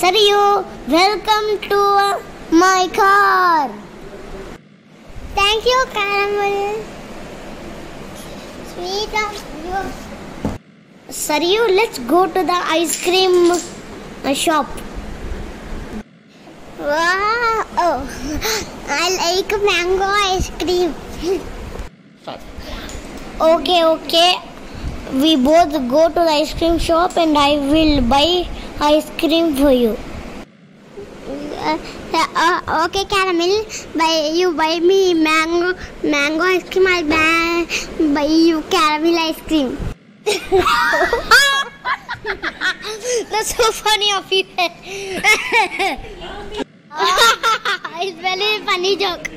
Sariyu, welcome to uh, my car. Thank you, Caramel. Sweet of you. Sariyu, let's go to the ice cream uh, shop. Wow! Oh, I like mango ice cream. okay, okay. We both go to the ice cream shop and I will buy ice cream for you. Uh, uh, okay, caramel. Buy you buy me mango mango ice cream. I'll buy, buy you caramel ice cream. That's so funny of you. it's very funny joke.